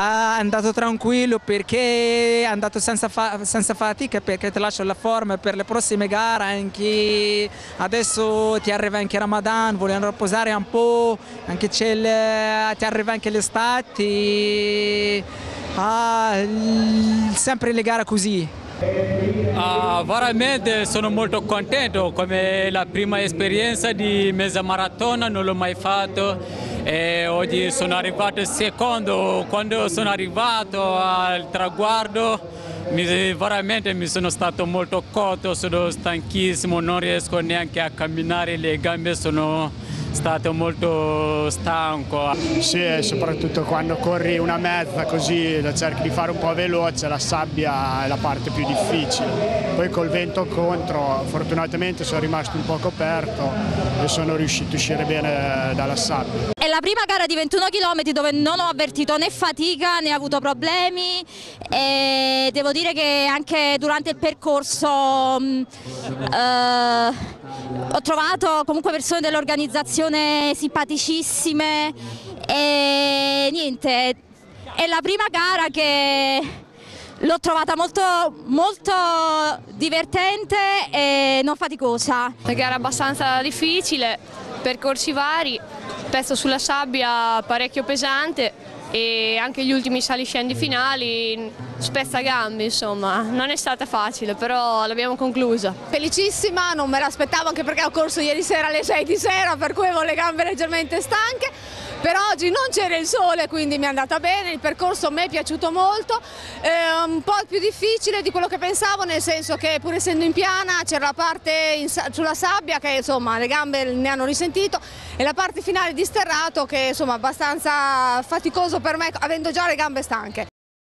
è andato tranquillo perché è andato senza, fa senza fatica perché ti lascio la forma per le prossime gare anche adesso ti arriva anche Ramadan vogliono riposare un po' anche ti arriva anche l'estate ah, sempre le gare così. Uh, veramente sono molto contento, come la prima esperienza di mezza maratona non l'ho mai fatto e oggi sono arrivato secondo, quando sono arrivato al traguardo mi, veramente mi sono stato molto cotto, sono stanchissimo, non riesco neanche a camminare, le gambe sono stato molto stanco. Sì, soprattutto quando corri una mezza così cerchi di fare un po' veloce, la sabbia è la parte più difficile. Poi col vento contro, fortunatamente sono rimasto un po' coperto e sono riuscito a uscire bene dalla sabbia. È la prima gara di 21 km dove non ho avvertito né fatica né avuto problemi e devo dire che anche durante il percorso mh, eh, ho trovato comunque persone dell'organizzazione simpaticissime e niente, è la prima gara che l'ho trovata molto, molto divertente e non faticosa. Una gara abbastanza difficile, percorsi vari, pezzo sulla sabbia parecchio pesante e anche gli ultimi saliscendi finali spezza gambe insomma. Non è stata facile però l'abbiamo conclusa. Felicissima non me l'aspettavo anche perché ho corso ieri sera alle 6 di sera per cui avevo le gambe leggermente stanche per oggi non c'era il sole quindi mi è andata bene, il percorso me è piaciuto molto, eh, un po' più difficile di quello che pensavo nel senso che pur essendo in piana c'era la parte in, sulla sabbia che insomma le gambe ne hanno risentito e la parte finale di sterrato che insomma abbastanza faticoso per me avendo già le gambe stanche.